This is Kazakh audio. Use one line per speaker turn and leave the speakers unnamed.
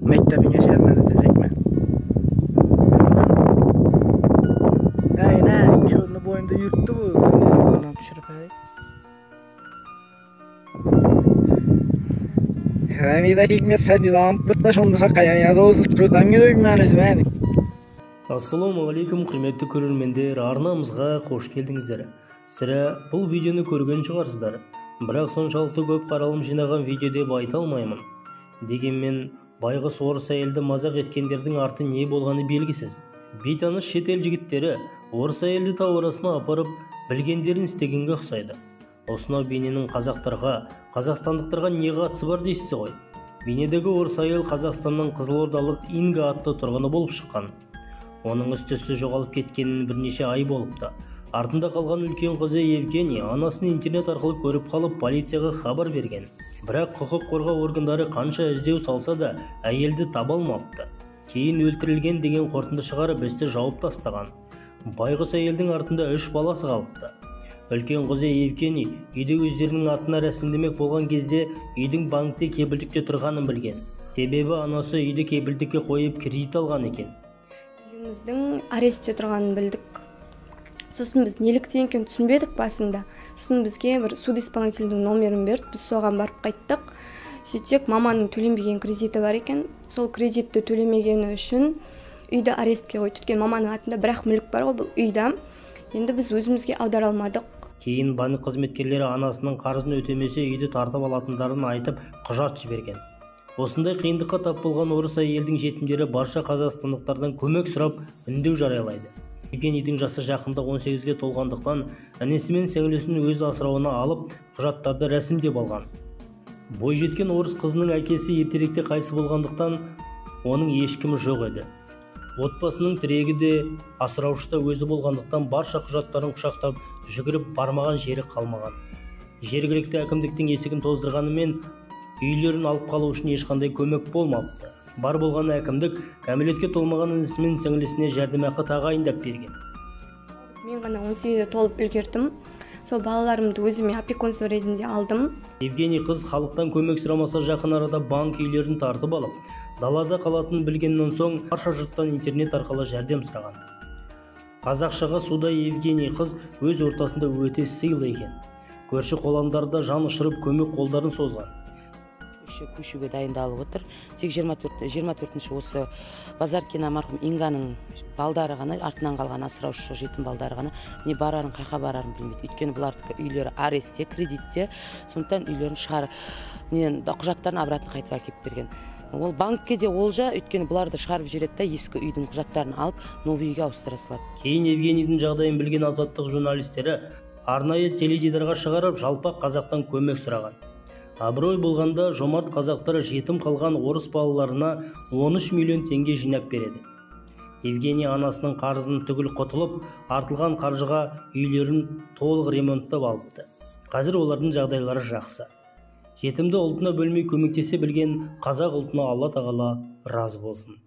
Mektebine şermen edecek mi? Ay ne? Şunu boyunda yırttı bu. Tırnağından düşürüp hey. Yani da hikmetse biz ampırda şonda sakayan yazı şuradan gidiyorum yani ben.
ассалаумағалейкум құрметті көрермендер арнамызға қош келдіңіздер сірә бұл видеоны көрген шығарсыздар бірақ соншалықты көп қаралым жинаған видео деп айта алмаймын дегенмен байғұс орыс әйелді мазақ еткендердің арты не болғаны белгісіз. Бейтаныс шетел жігіттері орыс әйелді тау арасына апарып білгендерін істегенге ұқсайды. Осынау бейненің қазақтарға қазақстандықтарға не қатысы бар дейсіз ғой? Бейнедегі орыс әйел қазақстанның қызылордалық инга атты тұрғыны болып шыққан. Оның түссіз жоғалып кеткеніне бірнеше ай болыпты. Артында қалған үлкен қызы евгений анасын интернет арқылы көріп қалып полицияға хабар берген. Бірақ құқық қорғау органдары қанша іздеу салса да әйелді таба алмапты. Кейін өлтірілген деген қорытынды шығарып істі жауып тастаған. Байғұс әйелдің артында үш баласы қалыпты. Үлкен қызы евгений үйде өздерінің атына рәсімдемек болған кезде үйдің банкте кепілдікте тұрғанын білген. Себебі анасы үйді кепілдікке қойып кредит алған екен.
Үйіміздің арестте тұрғанын білдік. Сосын біз неліктен екенін түсінбедік басында. Сосын бізге бір судисполнительдің номерін берді. Біз соған барып қайттық. Сөйтсек маманың төленбеген кредиті бар екен. Сол кредитті төлемегені үшін үйді арестке қойды өйткені маманың атында бірақ мүлік бар ғой бұл үйда енді біз өзімізге аудара алмадық.
Кейін банк қызметкерлері анасының қарызын өтемесе үйді тартып алатындарын айтып құжат жіберген. Осындай қиындыққа тап болған орыс әйелдің жетімдері барша қазақстандықтардан көмек сұрап үндеу жариялайды. Евгенийдің жасы жақында 18-ге толғандықтан інісі мен сіңлісін өз асырауына алып құжаттарды рәсімдеп алған. Бойжеткен орыс қызының әкесі ертеректе қайтыс болғандықтан оның ешкімі жоқ еді. Отбасының тірегі де асыраушы да өзі болғандықтан барша құжаттарын құшақтап жүгіріп бармаған жері қалмаған. Жергілікті әкімдіктің есігін тоздырғанымен үйлерін алып қалу үшін ешқандай көмек болмапты. Бар болғаны әкімдік кәмелетке толмаған інісі мен сіңлісіне жәрдемақы тағайындап берген.
Мен ғана 18-де толып үлгердім. Сол балаларымды өзіме опекунство ретінде алдым.
Евгений қыз халықтан көмек сұрамаса жақын арада банк үйлерін тартып алып далада қалатынын білгеннен соң барша жұрттан интернет арқылы жәрдем сұраған. Қазақшаға суда евгений қыз өз ортасында өте сыйлы екен. Көрші қолаңдар да жан ұшырып көмек қолдарын созған.
Көше көшуге дайындалып отыр. Тек жиырма төрт жиырма төртінші осы базаркина марқұм инганың балдары ғана артынан қалған асыраушы жетім балдары ғана не барарын қайқа барарын білмейді. Өйткені бұлардікі үйлері арестте кредитте. Сондықтан үйлерін шығар не құжаттарын обратно қайтып әкеліп берген. Ол банкке де олжа өйткені бұларды шығарып жібереді да ескі үйдің құжаттарын алып новый үйге ауыстыра салады.
Кейін евгенийдің жағдайын білген азаттық журналистері арнайы теледидарға шығарып жалпақ қазақтан көмек сұраған. Абырой болғанда жомарт қазақтар жетім қалған орыс балаларына 13 миллион теңге жинап береді. Евгений анасының қарызын түгіл құтылып артылған қаржыға үйлерін толық ремонттап алыпты. Қазір олардың жағдайлары жақсы. Жетімді ұлтына бөлмей көмектесе білген қазақ ұлтына алла тағала разы болсын.